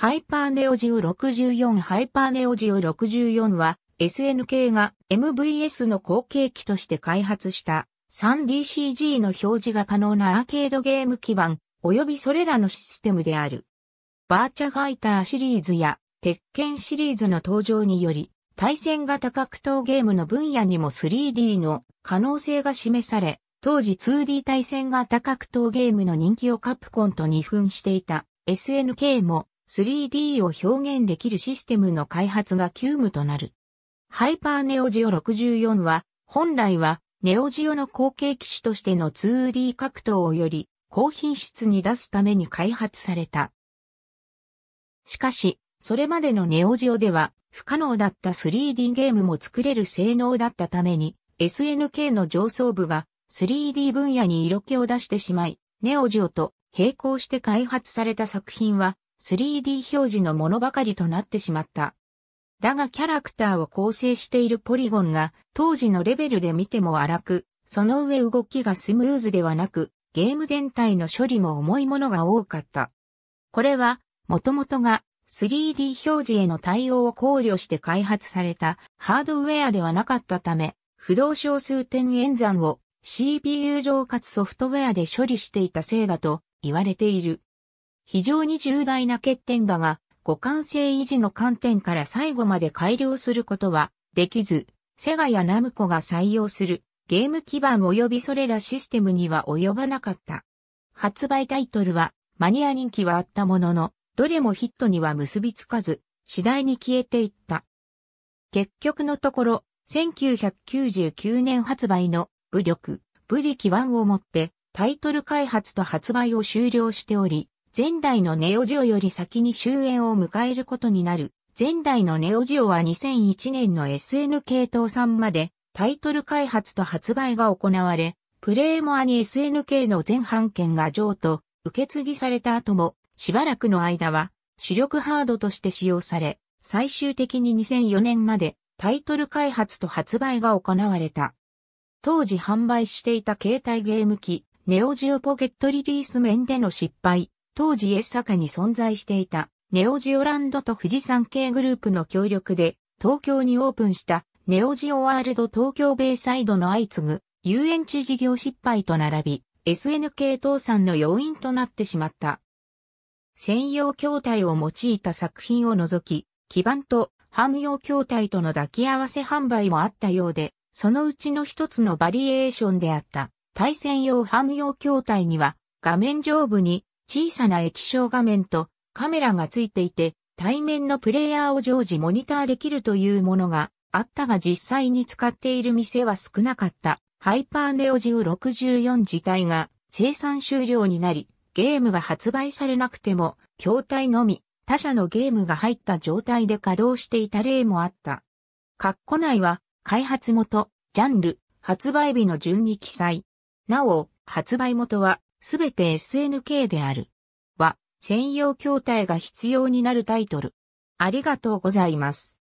ハイパーネオジオ64ハイパーネオジオ64は SNK が MVS の後継機として開発した 3DCG の表示が可能なアーケードゲーム基盤及びそれらのシステムである。バーチャファイターシリーズや鉄拳シリーズの登場により対戦型格闘ゲームの分野にも 3D の可能性が示され、当時 2D 対戦型格闘ゲームの人気をカプコンと二分していた SNK も 3D を表現できるシステムの開発が急務となる。ハイパーネオジオ64は本来はネオジオの後継機種としての 2D 格闘をより高品質に出すために開発された。しかし、それまでのネオジオでは不可能だった 3D ゲームも作れる性能だったために SNK の上層部が 3D 分野に色気を出してしまい、ネオジオと並行して開発された作品は 3D 表示のものばかりとなってしまった。だがキャラクターを構成しているポリゴンが当時のレベルで見ても荒く、その上動きがスムーズではなく、ゲーム全体の処理も重いものが多かった。これは、もともとが 3D 表示への対応を考慮して開発されたハードウェアではなかったため、不動小数点演算を CPU 上かつソフトウェアで処理していたせいだと言われている。非常に重大な欠点だが、互換性維持の観点から最後まで改良することはできず、セガやナムコが採用するゲーム基盤及びそれらシステムには及ばなかった。発売タイトルはマニア人気はあったものの、どれもヒットには結びつかず、次第に消えていった。結局のところ、1999年発売の武力、武力1をもってタイトル開発と発売を終了しており、前代のネオジオより先に終焉を迎えることになる。前代のネオジオは2001年の SNK 倒産までタイトル開発と発売が行われ、プレイモアに SNK の全版権が譲渡、受け継ぎされた後も、しばらくの間は主力ハードとして使用され、最終的に2004年までタイトル開発と発売が行われた。当時販売していた携帯ゲーム機、ネオジオポケットリリース面での失敗、当時エッサカに存在していたネオジオランドと富士山系グループの協力で東京にオープンしたネオジオワールド東京ベイサイドの相次ぐ遊園地事業失敗と並び SNK 倒産の要因となってしまった。専用筐体を用いた作品を除き、基板とハム用筐体との抱き合わせ販売もあったようで、そのうちの一つのバリエーションであった対戦用ハム用筐体には画面上部に小さな液晶画面とカメラがついていて対面のプレイヤーを常時モニターできるというものがあったが実際に使っている店は少なかったハイパーネオジオ64自体が生産終了になりゲームが発売されなくても筐体のみ他社のゲームが入った状態で稼働していた例もあった。括弧内は開発元、ジャンル、発売日の順に記載。なお、発売元はすべて SNK である。は、専用筐体が必要になるタイトル。ありがとうございます。